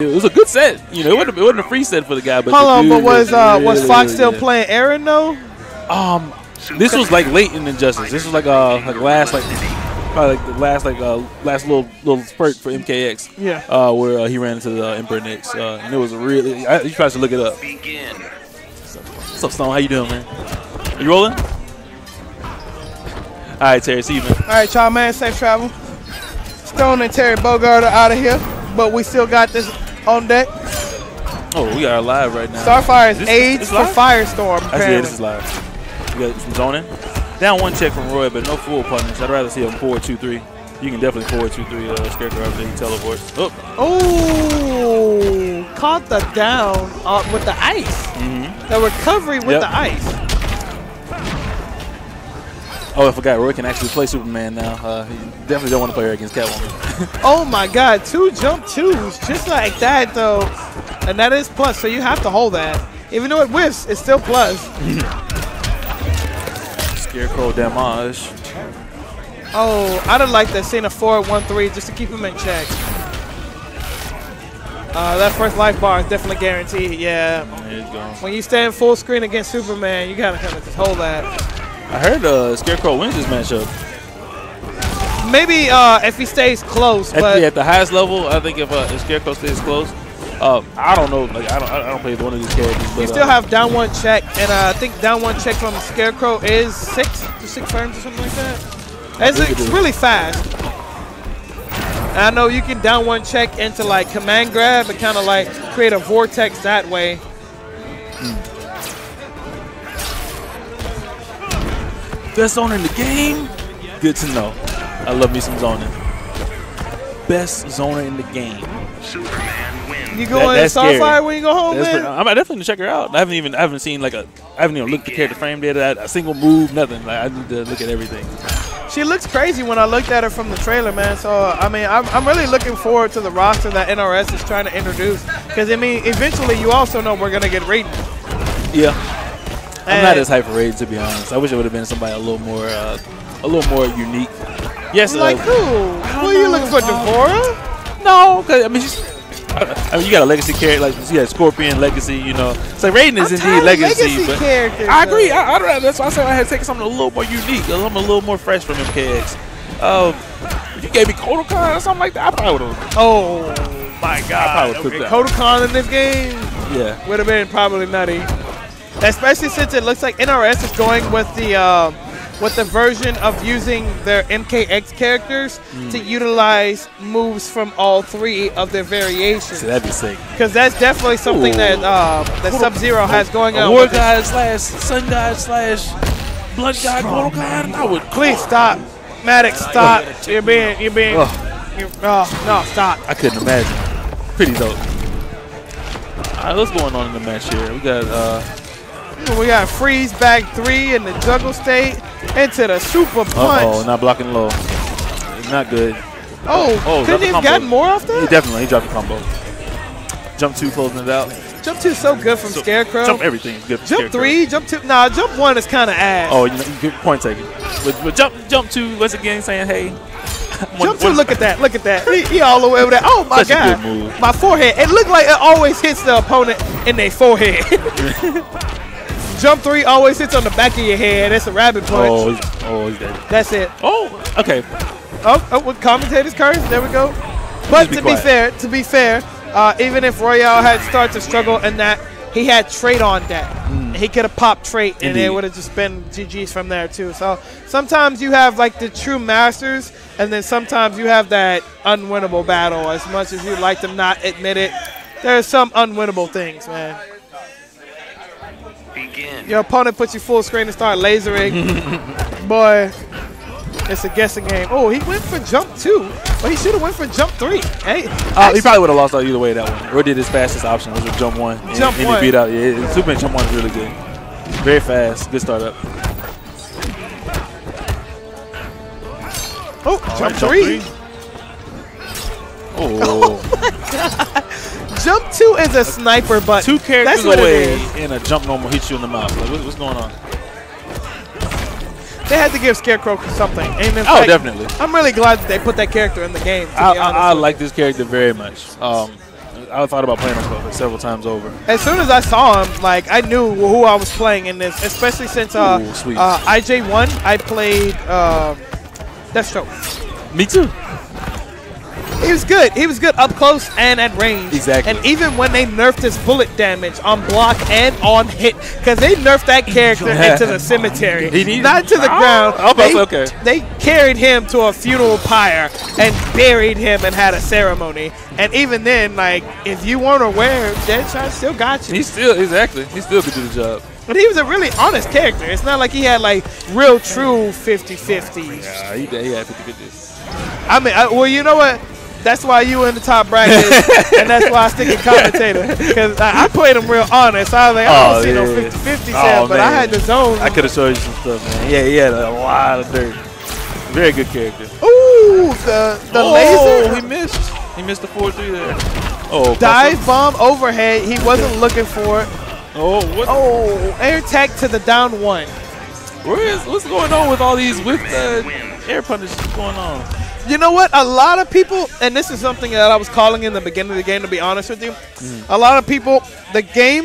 It was a good set. You know, it wasn't, it wasn't a free set for the guy. But Hold on, but was uh, was Fox still good. playing Aaron though? Um, this was like late in Injustice. This was like uh like last like probably like the last like uh last little little spurt for MKX. Yeah. Uh, where uh, he ran into the Emperor Nix, uh, and it was a really. I, you probably should look it up. What's up, Stone? How you doing, man? You rolling? All right, Terry. See you, man. All right, y'all, man. Safe travel. Stone and Terry Bogard are out of here, but we still got this on deck. Oh, we are live right now. Starfire is This- AIDS for? Firestorm. I see it. This is live. We got some zoning. Down one check from Roy, but no full punish. I'd rather see him forward two three. You can definitely forward two three uh, Scarecrow after he teleports. Oh, Ooh, caught the down uh, with the ice. The recovery with Yep. the ice. Oh, I forgot. Roy can actually play Superman now. Uh, he definitely don't want to play her against Catwoman. Oh my God, two jump twos, just like that though, and that is plus. So you have to hold that, even though it whiffs, it's still plus. Scarecrow damage. Oh, I'd have liked to have seen a four one three just to keep him in check. Uh, that first life bar is definitely guaranteed. Yeah, There you go. when you stand full screen against Superman, you gotta kind of just hold that. I heard uh, Scarecrow wins this matchup. Maybe uh, if he stays close, At but the, at the highest level, I think if, uh, if Scarecrow stays close, uh, I don't know. Like I don't, I don't play one of these characters. But, you still uh, have down one check, and uh, I think down one check from Scarecrow is six to six turns or something like that. It's, really fast. And I know you can down one check into like command grab and kind of like create a vortex that way. Best zoner in the game? Good to know. I love me some zoning. Best zoner in the game. Superman wins. You going that's scary. Starfire when you go home, That's man? pretty- I'm definitely gonna check her out. I haven't even I haven't seen like a I haven't even looked at the character frame data, a single move, nothing. Like I need to look at everything. She looks crazy when I looked at her from the trailer, man. So I mean, I'm, I'm really looking forward to the roster that NRS is trying to introduce. Because I mean, eventually you also know we're gonna get Raiden. Yeah. I'm not And- as hyper rated to be honest. I wish it would have been somebody a little more uh, a little more unique. Yes, Like uh, who? Who are you looking for, D'Vorah? No, cause I mean, she's, I I mean, you got a legacy character like you got Scorpion legacy. You know, so Raiden is indeed legacy, legacy but characters, I agree. though. I, I'd rather, that's why I said I had to take something a little more unique, a little, a little more fresh from MKX. Um, if you gave me Kotal Kahn or something like that, I probably would have. Oh my God! I probably Okay. Kotal Kahn in this game Yeah. would have been probably nutty, especially since it looks like NRS is going with the um, with the version of using their MKX characters Hmm. to utilize moves from all three of their variations. So that'd be sick. Because that's definitely something Ooh. that uh, that Sub Zero has going on. War with it. God slash Sun God slash Blood God Kotal Kahn. I would. Please stop, Maddox. Stop. You're being you're being. Ugh. You're, oh no! Stop. I couldn't imagine. Pretty dope. All right, what's going on in the match here? We got uh, We got freeze back three in the juggle state into the super uh punch. oh, not blocking low. Not good. Oh, Oh, couldn't he have gotten more off that? He definitely he dropped the combo. Jump two closing it out. Jump two is so good from So- Scarecrow. Jump everything is good. Jump Scarecrow. three, jump two. Nah, jump one is kind of ass. Oh, you know, good point taken. But, but jump jump two once again saying hey. jump two. Look at that. Look at that. He, he all the way over there. Oh my Such a god. My forehead. It looked like it always hits the opponent in their forehead. jump three always hits on the back of your head. It's a rabbit punch. Oh, he's, oh, he's dead. That's it. Oh, okay. Oh, oh with commentators curse. There we go. But be to be fair, to be fair, uh, even if Royale had started to struggle in that, he had trait on deck. He could have popped trait, and it. Would have just been GG's from there too. So sometimes you have like the true masters, and then sometimes you have that unwinnable battle. As much as you'd like to not admit it, there's some unwinnable things, man. Begin. Your opponent puts you full screen and start lasering. Boy, it's a guessing game. Oh, he went for jump two, but he should have went for jump three. Hey, Uh, he probably would have lost out either way that one. Or did his fastest option was a jump one. and- Jump and one. he beat out. Yeah, Superman jump one is really good. Very fast. Good startup. oh, jump Jump three. Oh, Jump two is a sniper but two characters That's what it away and a jump normal hits you in the mouth. Like, what's going on? They had to give Scarecrow something. And Oh, fact, definitely. I'm really glad that they put that character in the game. I, I, I like this character very much. Um, I thought about playing him several times over. As soon as I saw him, like I knew who I was playing in this, especially since uh, Ooh, uh, IJ1, I played uh, Deathstroke. Me too. He was good. He was good up close and at range. Exactly. And even when they nerfed his bullet damage on block and on hit, because they nerfed that character into the cemetery, He not to the Ah, ground. Oh, they, okay. they carried him to a funeral pyre and buried him and had a ceremony. And even then, like if you weren't aware, Deadshot still got you. He still exactly. He still could do the job. But he was a really honest character. It's not like he had like real true 50-50s. Yeah, he, he had 50 goodness. I mean, I, well, you know what? That's why you in the top bracket, and that's why I stick in commentator. Because I, I played him real honest. I was like, I don't Oh, see no 50-50 Oh, but I had the zone. I could have showed you some stuff, man. Yeah, he had a lot of dirt. Very good character. Ooh, the, the oh, laser. he missed. He missed the 4-3 there. Oh, Dive bomb overhead. He wasn't looking for it. Oh, what? Oh, air tech to the down one. Where is what's going on with all these with uh, air punishes going on? You know what? A lot of people, and this is something that I was calling in the beginning of the game, to be honest with you. A lot of people, the game